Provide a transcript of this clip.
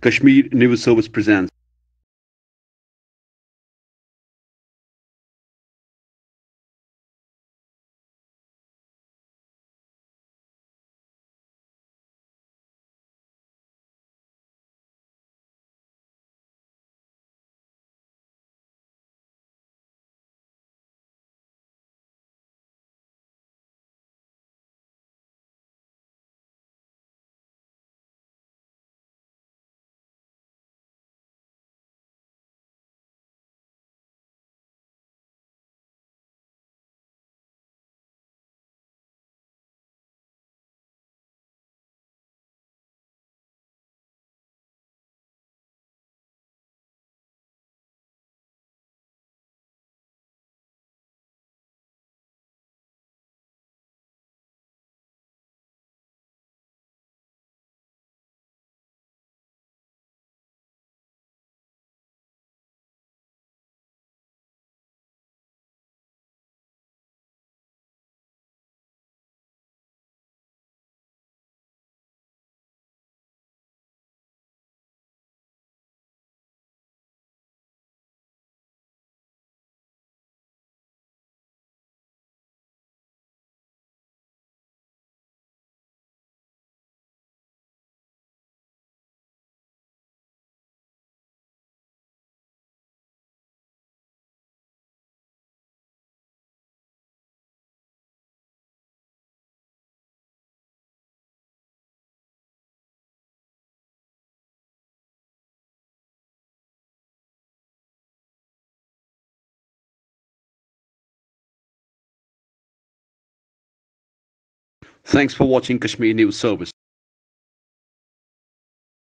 Kashmir News Service presents. Thanks for watching Kashmir News Service.